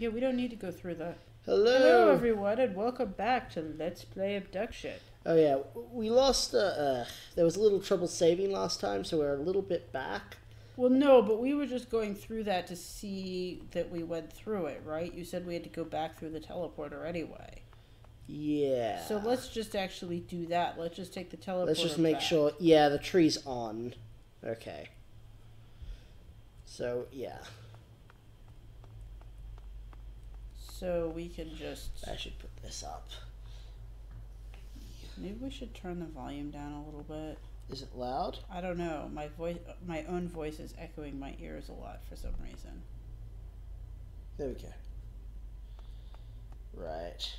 Yeah, we don't need to go through that. Hello. Hello, everyone, and welcome back to Let's Play Obduction. Oh yeah, we lost. Uh, uh, there was a little trouble saving last time, so we're a little bit back. Well, no, but we were just going through that to see that we went through it, right? You said we had to go back through the teleporter anyway. Yeah. So let's just actually do that. Let's just take the teleporter. Let's just make back. sure. Yeah, the tree's on. Okay. So yeah, So we can just. I should put this up. Maybe we should turn the volume down a little bit. Is it loud? I don't know. My voice, my own voice, is echoing my ears a lot for some reason. There we go. Right.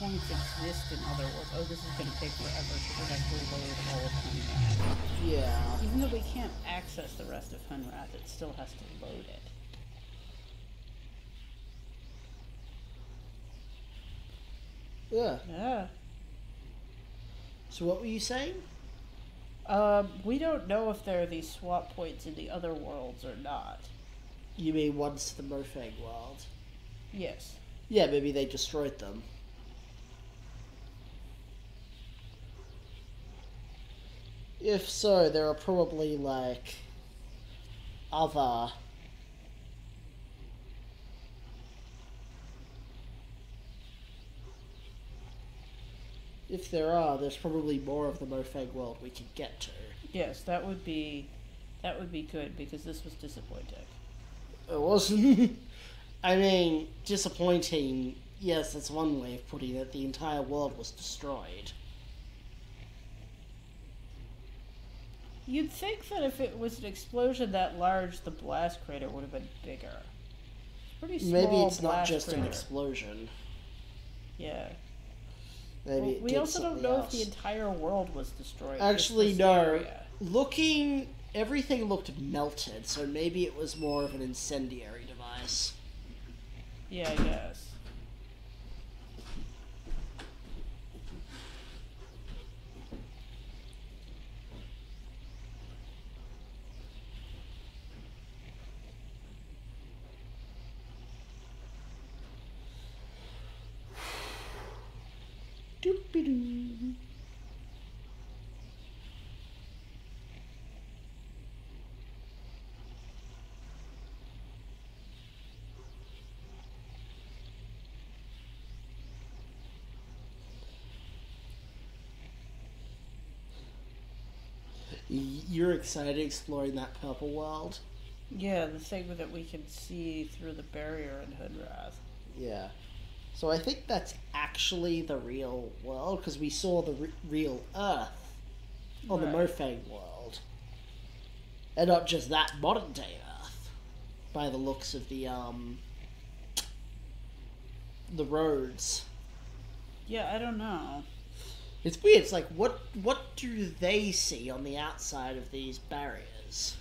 Points exist in other worlds. Oh, this is going to take forever because we have to load all of Hunrath. Yeah. Even though we can't access the rest of Hunrath, it still has to load it. Yeah. Yeah. So what were you saying? Um, we don't know if there are these swap points in the other worlds or not. You mean once the Mofang world? Yes. Yeah, maybe they destroyed them. If so, there are probably like other If there are, there's probably more of the Mofang world we can get to. Yes, that would be, that would be good because this was disappointing. It wasn't. I mean, disappointing. Yes, that's one way of putting it. The entire world was destroyed. You'd think that if it was an explosion that large, the blast crater would have been bigger. It's pretty small. Maybe it's not just an explosion. Yeah. Maybe Well, we also don't know else. if the entire world was destroyed. Actually, no. area. Looking, everything looked melted, so maybe it was more of an incendiary device. Yeah, I guess. You're excited exploring that purple world? Yeah, the thing that we can see through the barrier in Hunrath. Yeah. So I think that's actually the real world because we saw the re- real Earth on the Right. Mofang world, and not just that modern day Earth. By the looks of the um the roads, Yeah, I don't know. it's weird. It's like what what do they see on the outside of these barriers?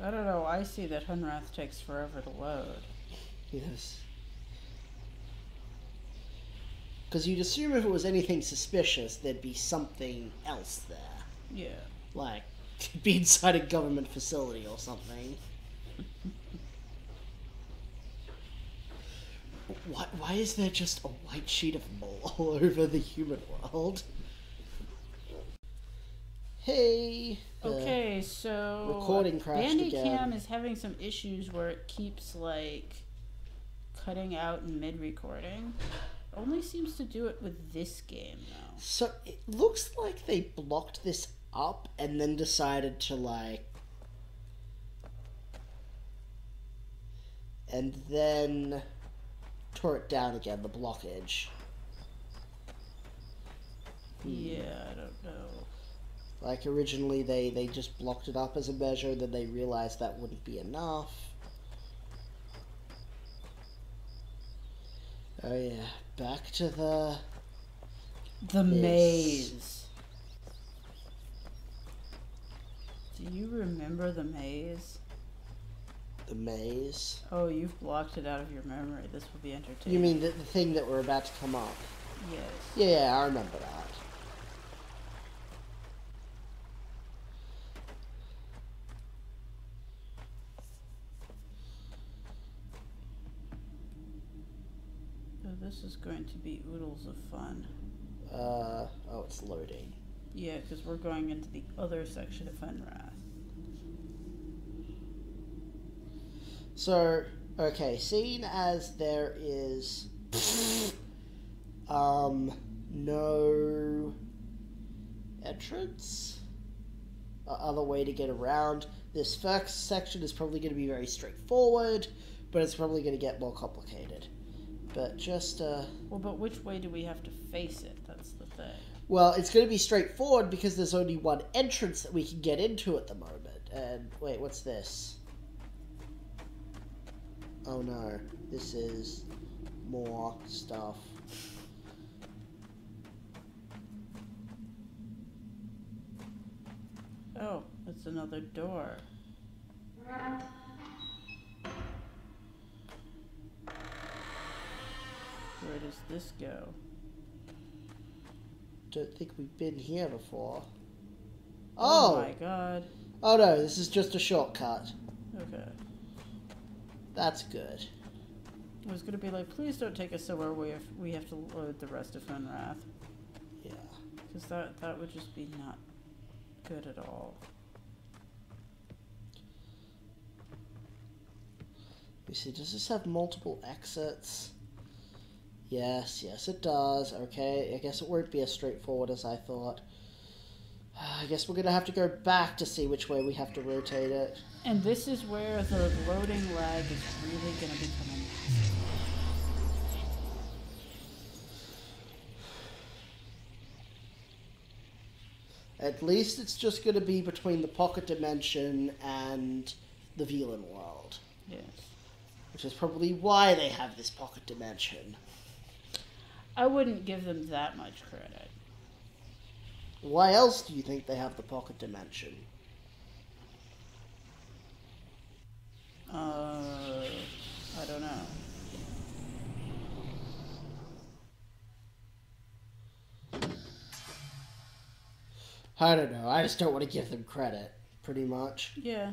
I don't know. I see that Hunrath takes forever to load. Yes. Because you'd assume if it was anything suspicious, there'd be something else there. Yeah. Like, be inside a government facility or something. Why, why is there just a white sheet of mole all over the human world? Hey. Okay, so recording crashed Bandicam is having some issues where it keeps like cutting out in mid-recording. Only seems to do it with this game though. So it looks like they blocked this up and then decided to like and then tore it down again, the blockage. Hmm. Yeah, I don't know. Like originally they, they just blocked it up as a measure, then they realized that wouldn't be enough. Oh yeah, back to the The Yes. maze. Do you remember the maze? the maze. Oh, you've blocked it out of your memory. This will be entertaining. You mean the, the thing that we're about to come up? Yes. Yeah, yeah, I remember that. So this is going to be oodles of fun. Uh, oh, it's loading. Yeah, because we're going into the other section of Hunrath. So, okay, seeing as there is um no entrance, other way to get around, this first section is probably going to be very straightforward, but it's probably going to get more complicated. But just uh, Well, but which way do we have to face it? That's the thing. well, it's going to be straightforward because there's only one entrance that we can get into at the moment. And wait, what's this? Oh no, this is more stuff. Oh, it's another door. Where does this go? Don't think we've been here before. Oh, Oh! my god. Oh no, this is just a shortcut. Okay. That's good. I was gonna be like, please don't take us somewhere we have we have to load the rest of Hunrath, Yeah. because that that would just be not good at all. Let me see, does this have multiple exits? Yes, yes it does. Okay, I guess it won't be as straightforward as I thought. I guess we're gonna have to go back to see which way we have to rotate it. And this is where the loading lag is really gonna become a massive. At least it's just gonna be between the pocket dimension and the Villein world. Yes. Which is probably why they have this pocket dimension. I wouldn't give them that much credit. Why else do you think they have the pocket dimension? Uh, I don't know. I don't know. I just don't want to give them credit, pretty much. Yeah.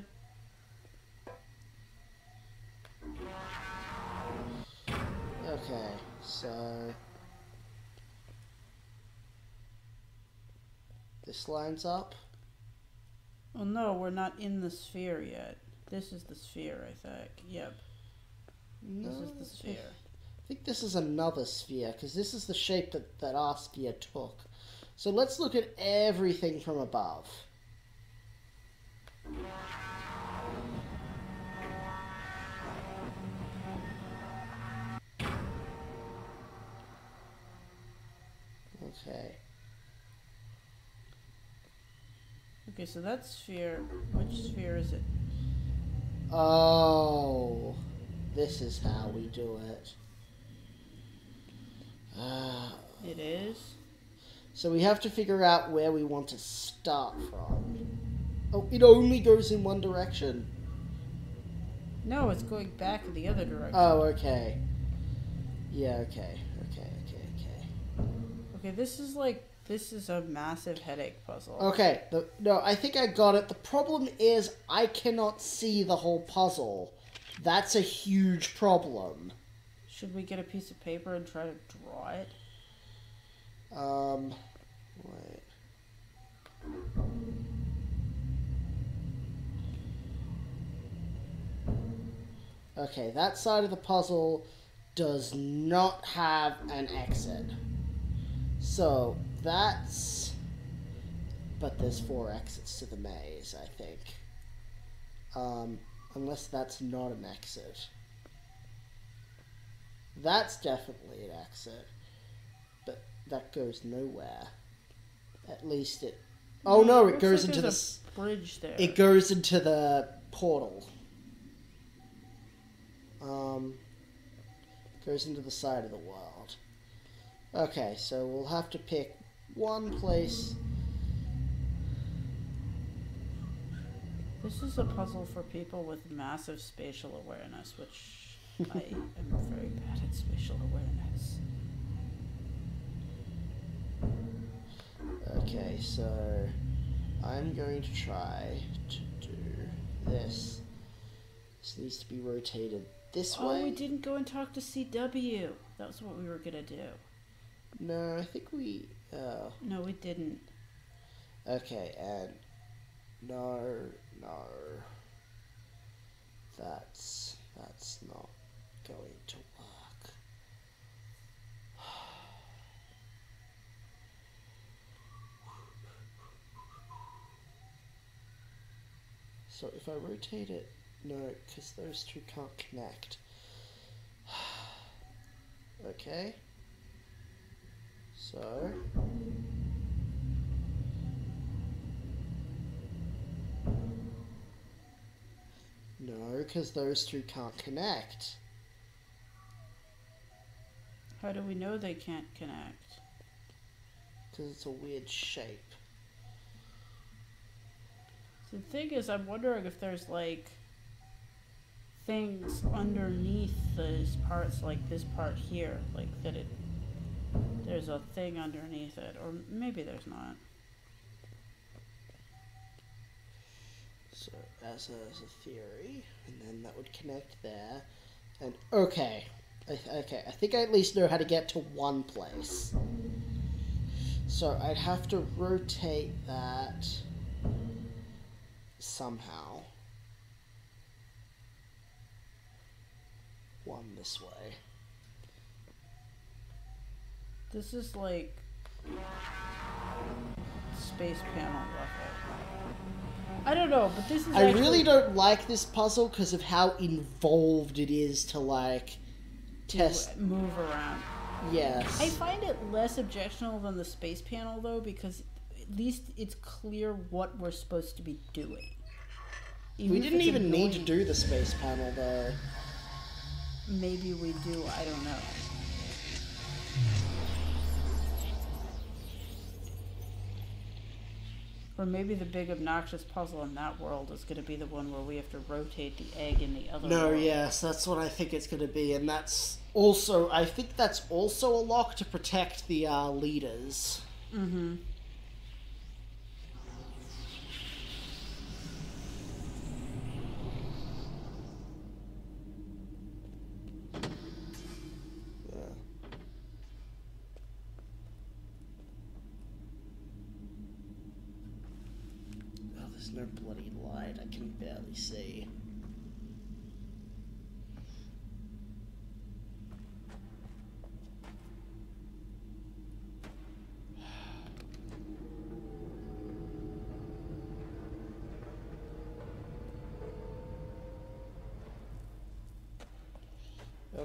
Okay, so. This lines up. Well, no, we're not in the sphere yet. This is the sphere, I think. Yep. No, This is the sphere. I think this is another sphere, because this is the shape that, that our sphere took. So let's look at everything from above. Okay. Okay, so that sphere. Which sphere is it? Oh, this is how we do it. Ah. It is. So we have to figure out where we want to start from. Oh, it only goes in one direction. No, it's going back in the other direction. Oh, okay. Yeah, okay. Okay, okay, okay. okay, this is like this is a massive headache puzzle. Okay, the, no, I think I got it. The problem is I cannot see the whole puzzle. That's a huge problem. Should we get a piece of paper and try to draw it? Um, wait. Okay, that side of the puzzle does not have an exit. So that's. But there's four exits to the maze, I think. Um, unless that's not an exit. That's definitely an exit. But that goes nowhere. At least it. Oh no, it goes like into the. bridge there. It goes into the portal. Um, goes into the side of the world. Okay, so we'll have to pick one place. This is a puzzle for people with massive spatial awareness, which I am very bad at spatial awareness. Okay, so I'm going to try to do this. This needs to be rotated this Oh, way. we didn't go and talk to CW. That was what we were gonna do. No, I think we. Uh, No, we didn't. okay, and no, no. That's that's not going to work. So if I rotate it, no, because those two can't connect. okay. So. No, because those two can't connect. How do we know they can't connect? Because it's a weird shape. The thing is, I'm wondering if there's like things underneath these parts, like this part here, like that it. There's a thing underneath it, or maybe there's not. So as a, as a theory, and then that would connect there. And okay, I, okay, I think I at least know how to get to one place. So I'd have to rotate that somehow. One this way. This is like space panel level. I don't know, but this is. I actually, really don't like this puzzle because of how involved it is to like test. move around. Yes. I find it less objectionable than the space panel though, because at least it's clear what we're supposed to be doing. we didn't even need to do the space panel though. Maybe we do. I don't know. Or maybe the big obnoxious puzzle in that world is going to be the one where we have to rotate the egg in the other No, world. yes, that's what I think it's going to be, and that's also I think that's also a lock to protect the uh, leaders. Mm-hmm. Yeah. Oh, there's no bloody light. I can barely see.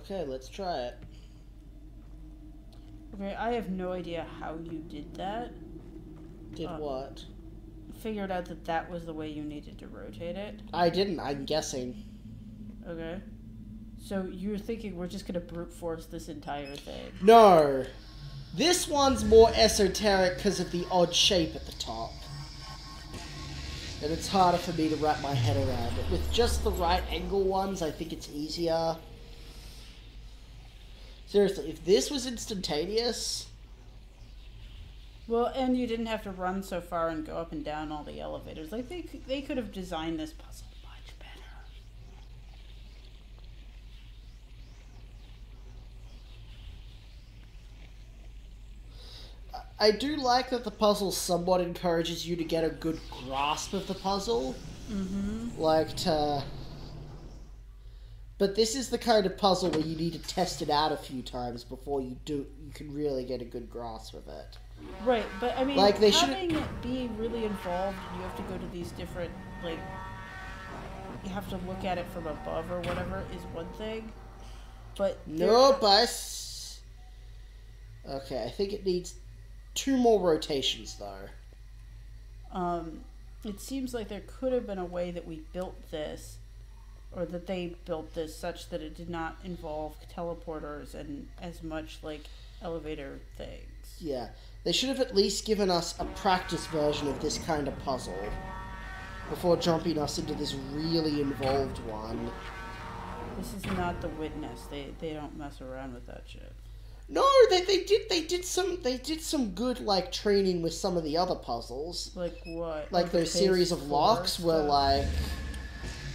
Okay, let's try it. Okay, I have no idea how you did that. Did Uh, what? Figured out that that was the way you needed to rotate it. I didn't. I'm guessing. Okay. So you're thinking we're just gonna brute force this entire thing? No. This one's more esoteric because of the odd shape at the top. And it's harder for me to wrap my head around it. With just the right angle ones, I think it's easier. Seriously, if this was instantaneous, Well, and you didn't have to run so far and go up and down all the elevators. Like they they could have designed this puzzle much better. I do like that the puzzle somewhat encourages you to get a good grasp of the puzzle. Mm-hmm. like to but this is the kind of puzzle where you need to test it out a few times before you do you can really get a good grasp of it. Right, but I mean, Like, they should- having it be really involved, you have to go to these different like. You have to look at it from above or whatever is one thing, but there- nope I s- okay i think it needs two more rotations though. Um, it seems like there could have been a way that we built this, or that they built this such that it did not involve teleporters and as much like elevator things. yeah they should have at least given us a practice version of this kind of puzzle before jumping us into this really involved one. This is not the witness. They they don't mess around with that shit. No, they, they did they did some they did some good like training with some of the other puzzles. Like what? Like the those series of locks were like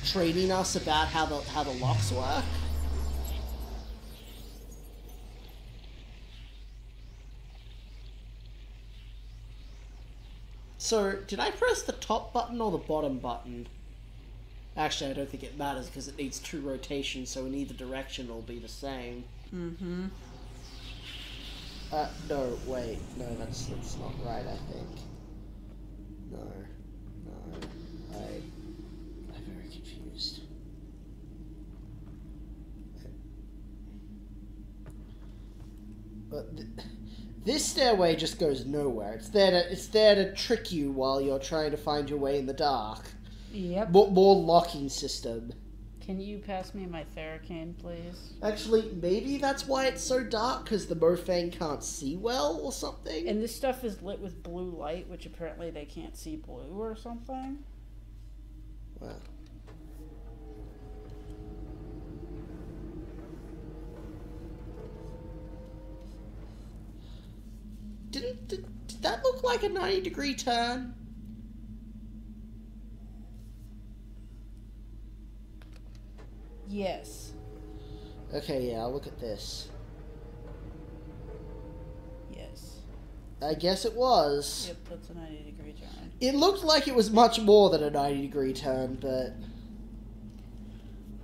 training us about how the how the locks work. So, did I press the top button or the bottom button? Actually, I don't think it matters because it needs two rotations, so in either direction it'll be the same. Mm-hmm. Uh, no, wait, no, that's that's not right. I think. No, no, I, I'm very confused. But th- this stairway just goes nowhere. It's there to it's there to trick you while you're trying to find your way in the dark. Yep. More, more locking system. Can you pass me my Theracane, please? Actually, maybe that's why it's so dark because the Mofang can't see well or something. And this stuff is lit with blue light, which apparently they can't see blue or something. Wow. Didn't did, did that look like a ninety degree turn? Yes. Okay, yeah, I'll look at this. Yes. I guess it was. Yep, that's a 90 degree turn. It looked like it was much more than a ninety degree turn, but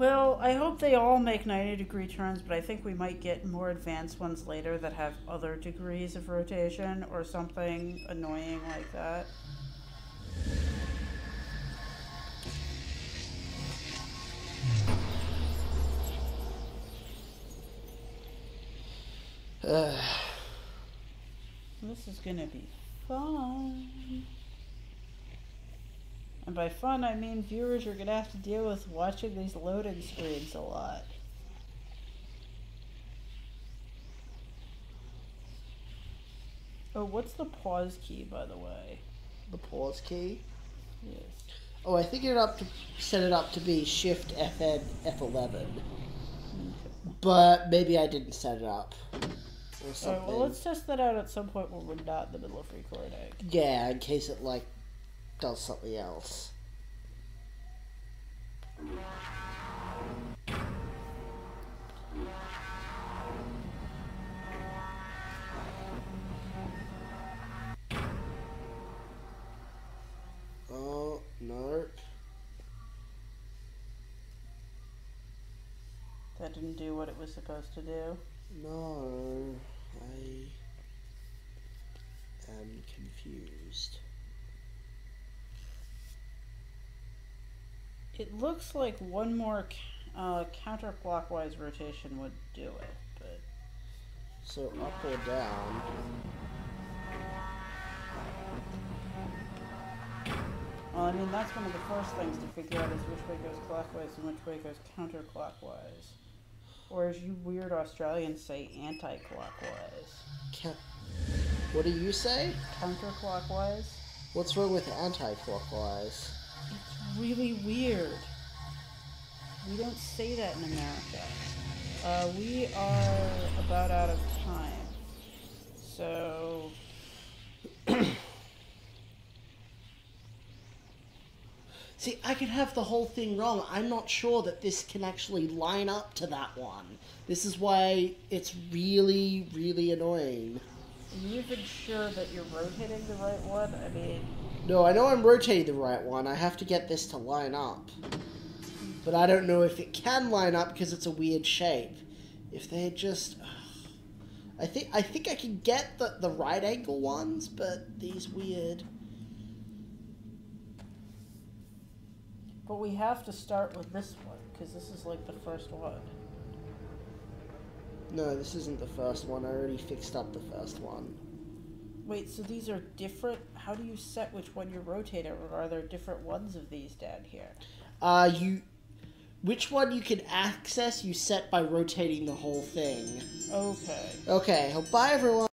Well, I hope they all make 90 degree turns, but I think we might get more advanced ones later that have other degrees of rotation or something annoying like that. This is gonna be fun. And by fun, I mean viewers are gonna have to deal with watching these loading screens a lot. Oh, what's the pause key, by the way? the pause key. Yes. Oh, I think it up to set it up to be Shift FN F11, but maybe I didn't set it up or Alright, well, let's test that out at some point when we're not in the middle of recording. Yeah, in case it like does something else. Oh, nope. That didn't do what it was supposed to do. No, I am confused. It looks like one more uh, counterclockwise rotation would do it, but So up or down? well, I mean that's one of the first things to figure out is which way goes clockwise and which way goes counterclockwise, or as you weird Australians say, anti-clockwise. Ca- what do you say? Counterclockwise. What's wrong with anti-clockwise? It's really weird. We don't say that in America. Uh, we are about out of time. So, See, I could have the whole thing wrong. I'm not sure that this can actually line up to that one. This is why it's really, really annoying. Are you even sure that you're rotating the right one? I mean, No, I know I'm rotating the right one. I have to get this to line up. But I don't know if it can line up because it's a weird shape. If they just I think I think I can get the, the right angle ones, but these weird but we have to start with this one because this is like the first one. No, this isn't the first one. I already fixed up the first one. Wait, so these are different? How do you set which one you're rotating, or are there different ones of these down here? Uh you which one you can access you set by rotating the whole thing. Okay. Okay, bye everyone.